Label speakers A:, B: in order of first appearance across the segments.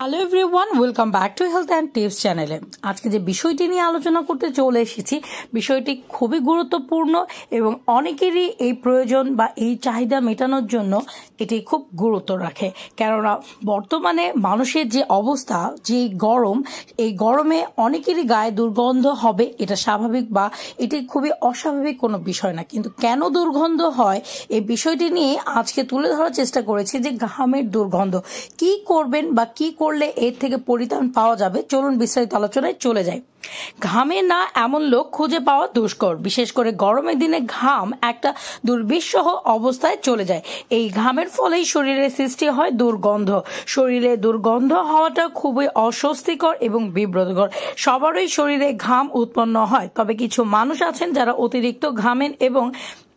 A: Hello everyone welcome back to health and tips চ্যানেলে আজকে যে বিষয়টি নিয়ে আলোচনা করতে চলে এসেছি, বিষয়টি খুবই গুরুত্বপূর্ণ এবং অনেকেরই এই প্রয়োজন বা এই চাহিদা মেটানোর জন্য এটি খুব গুরুত্ব রাখে। কেননা, বর্তমানে মানুষের যে অবস্থা, যে গরম, এই গরমে অনেকেরই গায়ে দুর্গন্ধ হবে, এটা স্বাভাবিক বা এটি খুবই অস্বাভাবিক কোনো বিষয় না। কিন্তু কেন দুর্গন্ধ হয়, এই বিষয়টি নিয়ে আজকে তুলে ধরার চেষ্টা করেছি যে ঘামের দুর্গন্ধ। কি করবেন বা কি করলে এর থেকে পরিত্রাণ পাওয়া যাবে। চলুন বিস্তারিত আলোচনায় চলে যাই। ঘামে না এমন লোক খুঁজে পাওয়া দুষ্কর। বিশেষ করে গরমের দিনে ঘাম একটা দুর্বিষহ অবস্থায় চলে যায়। এই ঘামের ফলেই শরীরে সৃষ্টি হয় দুর্গন্ধ। শরীরে দুর্গন্ধ হওয়াটা খুবই অস্বস্তিকর এবং বিব্রতকর। সবারই শরীরে ঘাম উৎপন্ন হয়। তবে কিছু মানুষ আছেন যারা অতিরিক্ত ঘামেন এবং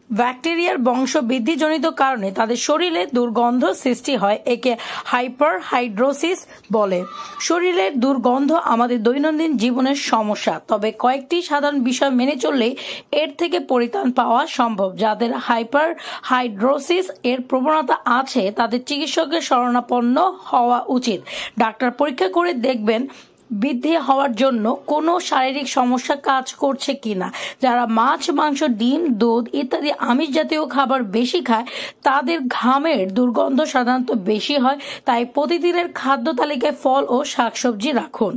A: ব্যাকটেরিয়ার বংশ বৃদ্ধিজনিত কারণে তাদের শরীরে দুর্গন্ধ সৃষ্টি হয়, একে হাইপার হাইড্রোসিস বলে। শরীরের দুর্গন্ধ আমাদের দৈনন্দিন জীবনের সমস্যা, তবে কয়েকটি সাধারণ বিষয় মেনে চললেই এর থেকে পরিত্রাণ পাওয়া সম্ভব। যাদের হাইপার হাইড্রোসিস এর প্রবণতা আছে, তাদের চিকিৎসকের শরণাপন্ন হওয়া উচিত। ডাক্তার পরীক্ষা করে দেখবেন বৃদ্ধি হওয়ার জন্য কোনো শারীরিক সমস্যা কাজ করছে কিনা, যারা মাছ, মাংস, ডিম, দুধ ইত্যাদি আমিষ জাতীয় খাবার বেশি খায়, তাদের ঘামের দুর্গন্ধ সাধারণত বেশি হয়, তাই প্রতিদিনের খাদ্য তালিকায় ফল ও শাকসবজি রাখুন।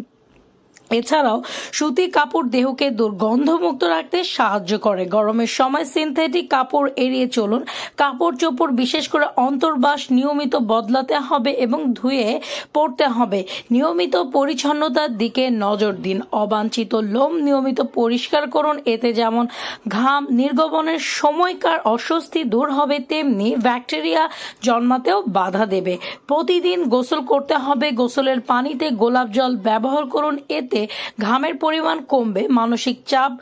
A: এছাড়াও সুতি কাপড় দেহকে দুর্গন্ধমুক্ত রাখতে সাহায্য করে। গরমের সময় সিনথেটিক কাপড় এড়িয়ে চলুন। কাপড় চোপড় বিশেষ করে অন্তর্বাস নিয়মিত বদলাতে হবে এবং ধুয়ে পড়তে হবে। নিয়মিত পরিচ্ছন্নতার দিকে নজর দিন। অবাঞ্ছিত লোম নিয়মিত পরিষ্কার করুন। এতে যেমন ঘাম নির্গমনের সময়কার অস্বস্তি দূর হবে, তেমনি ব্যাকটেরিয়া জন্মাতেও বাধা দেবে। প্রতিদিন গোসল করতে হবে। গোসলের পানিতে গোলাপ জল ব্যবহার করুন। এতে ঘামের পরিমাণ কমবে, মানসিক চাপ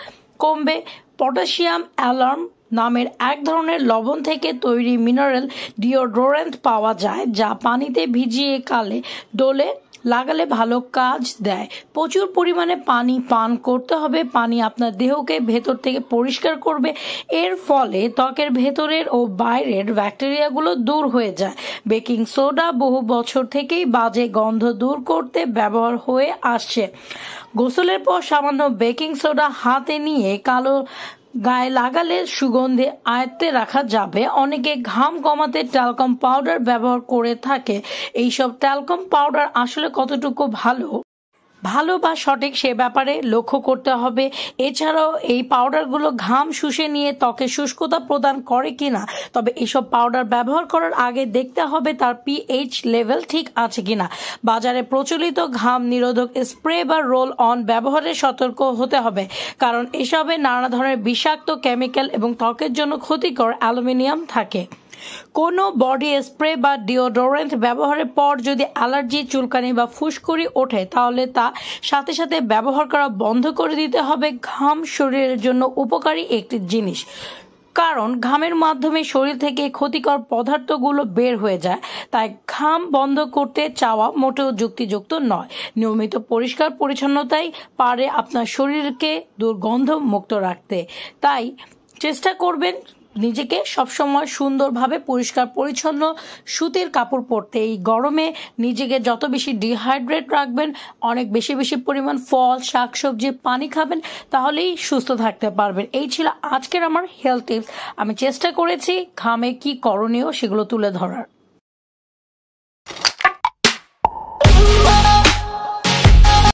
A: কমবে। পটাশিয়াম অ্যালার্ম নামের এক ধরনের লবণ থেকে তৈরি মিনারেল ডিওডোরেন্ট পাওয়া যায়, যা পানিতে ভিজিয়ে কালে ডোলে লাগালে ভালো কাজ দেয়। প্রচুর পরিমাণে পানি পান করতে হবে। পানি আপনার দেহকে ভেতর থেকে পরিষ্কার করবে। এর ফলে ত্বকের ভেতরের ও বাইরের ব্যাকটেরিয়াগুলো দূর হয়ে যায়। বেকিং সোডা বহু বছর থেকেই বাজে গন্ধ দূর করতে ব্যবহার হয়ে আসছে। গোসলের পর সামান্য বেকিং সোডা হাতে নিয়ে কালো গায়ে লাগালে সুগন্ধে আয়ত্তে রাখা যাবে। অনেকে ঘাম কমাতে ট্যালকম পাউডার ব্যবহার করে থাকে। এইসব ট্যালকম পাউডার আসলে কতটুকু ভালো? ভালো বা সঠিক সে ব্যাপারে লক্ষ্য করতে হবে। এছাড়াও এই পাউডারগুলো ঘাম শুষে নিয়ে ত্বকে শুষ্কতা প্রদান করে কিনা, তবে এসব পাউডার ব্যবহার করার আগে দেখতে হবে তার পিএইচ লেভেল ঠিক আছে কিনা। বাজারে প্রচলিত ঘাম নিরোধক স্প্রে বা রোল অন ব্যবহারে সতর্ক হতে হবে, কারণ এসবে নানা ধরনের বিষাক্ত কেমিক্যাল এবং ত্বকের জন্য ক্ষতিকর অ্যালুমিনিয়াম থাকে। কোনো বডি স্প্রে বা ডিওডোরেন্ট ব্যবহারের পর যদি অ্যালার্জি চুলকানি বা ফুসকুড়ি ওঠে, তাহলে তা সাথে সাথে ব্যবহার করা বন্ধ করে দিতে হবে। ঘাম শরীরের জন্য উপকারী একটি জিনিস। কারণ ঘামের মাধ্যমে শরীর থেকে ক্ষতিকর পদার্থগুলো বের হয়ে যায়। তাই ঘাম বন্ধ করতে চাওয়া মোটেও যুক্তিযুক্ত নয়। নিয়মিত পরিষ্কার পরিচ্ছন্নতাই পারে আপনার শরীরকে দুর্গন্ধ মুক্ত রাখতে। তাই চেষ্টা করবেন নিজেকে সবসময় সুন্দরভাবে, পরিষ্কার, পরিচ্ছন্ন, সুতির কাপড় পরতে। এই গরমে নিজেকে যত বেশি ডিহাইড্রেট রাখবেন, অনেক বেশি বেশি পরিমাণ ফল, শাকসবজি, পানি খাবেন, তাহলেই সুস্থ থাকতে পারবেন। এই ছিল আজকের আমার হেলথ টিপস আমি চেষ্টা করেছি, ঘামে কি করণীয় সেগুলো তুলে ধরার।